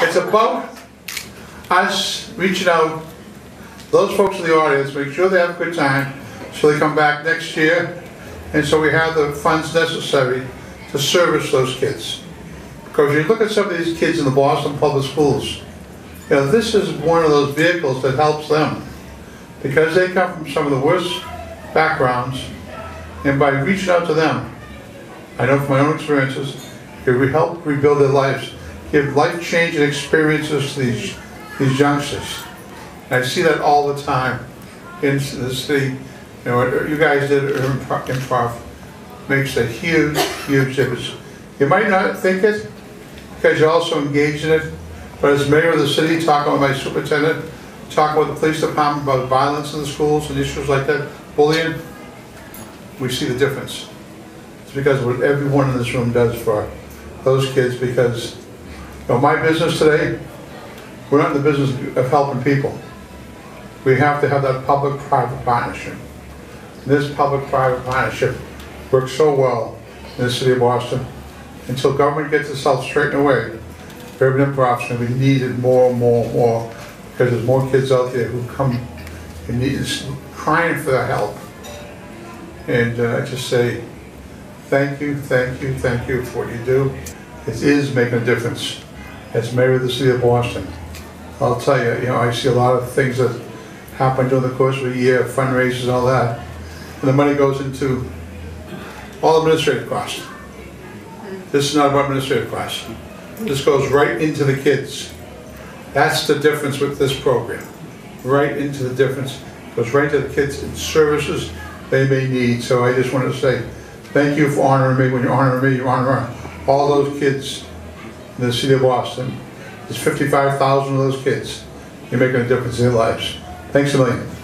It's about us reaching out, those folks in the audience, make sure they have a good time, so they come back next year, and so we have the funds necessary to service those kids. Because you look at some of these kids in the Boston Public Schools, you know, this is one of those vehicles that helps them. Because they come from some of the worst backgrounds, and by reaching out to them, I know from my own experiences, it will help rebuild their lives, give life-changing experiences to these, these youngsters. And I see that all the time in the city. You know, what you guys did Improv Improv makes a huge, huge difference. You might not think it, because you're also engaged in it, but as mayor of the city, talking with my superintendent, talking with the police department about violence in the schools and issues like that, bullying, we see the difference. It's because of what everyone in this room does for those kids, because, my business today, we're not in the business of helping people. We have to have that public-private partnership. This public-private partnership works so well in the city of Boston. Until government gets itself straightened away, urban improv's gonna be needed more and more and more, because there's more kids out there who come and need, crying for their help. And uh, I just say, thank you, thank you, thank you for what you do. It is making a difference. As mayor of the city of Boston, I'll tell you, you know, I see a lot of things that happen during the course of a year, fundraisers and all that. And the money goes into all administrative costs. This is not about administrative costs. This goes right into the kids. That's the difference with this program. Right into the difference. Goes right to the kids in services they may need. So I just wanted to say, thank you for honoring me. When you honor me, you honor all those kids in the city of Boston. There's 55,000 of those kids. You're making a difference in their lives. Thanks a million.